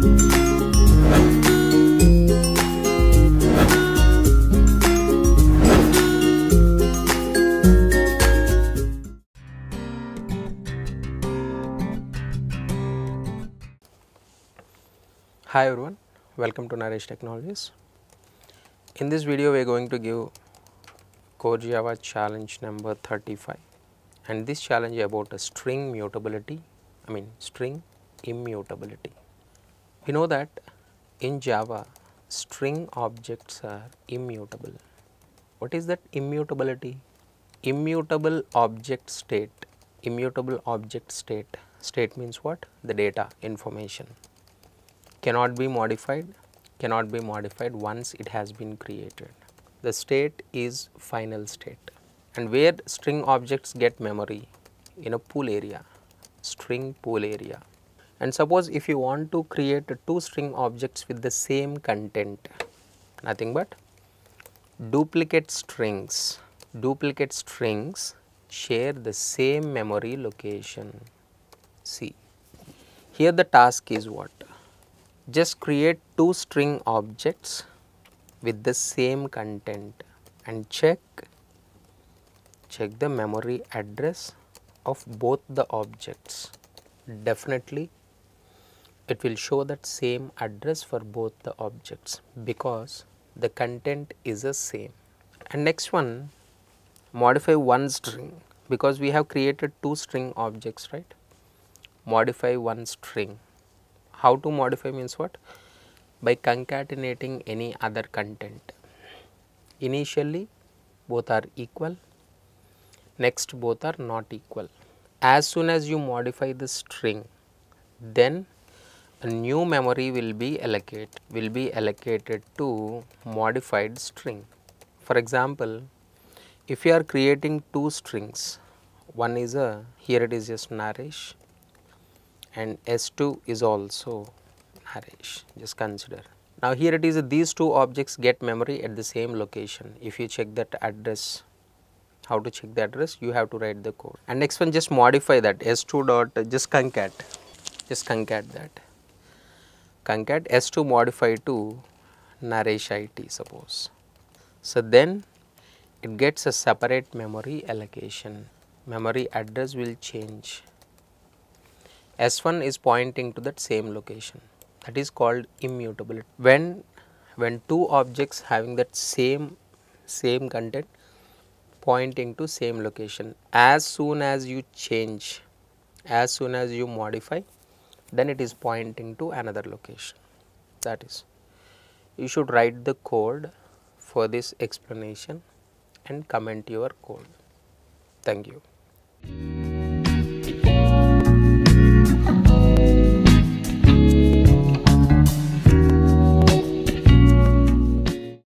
Hi everyone, welcome to Naresh Technologies. In this video, we are going to give Core Java challenge number 35 and this challenge is about a string mutability, I mean string immutability. We know that in Java, string objects are immutable. What is that immutability? Immutable object state, immutable object state, state means what? The data, information cannot be modified cannot be modified once it has been created. The state is final state and where string objects get memory in a pool area string pool area and suppose if you want to create two string objects with the same content nothing but duplicate strings duplicate strings share the same memory location. See here the task is what? Just create two string objects with the same content and check check the memory address of both the objects. Definitely it will show that same address for both the objects because the content is the same and next one modify one string because we have created two string objects right modify one string how to modify means what? By concatenating any other content. Initially both are equal, next both are not equal. As soon as you modify the string, then a new memory will be allocated will be allocated to modified string. For example, if you are creating two strings, one is a here it is just Naresh and S2 is also Naresh. Just consider. Now here it is these two objects get memory at the same location. If you check that address how to check the address you have to write the code. And next one just modify that. S2 dot just concat just concat that concat S2 modify to Naresh IT suppose. So then it gets a separate memory allocation memory address will change S1 is pointing to that same location that is called immutability. When, when two objects having that same, same content pointing to same location as soon as you change, as soon as you modify then it is pointing to another location that is. You should write the code for this explanation and comment your code. Thank you.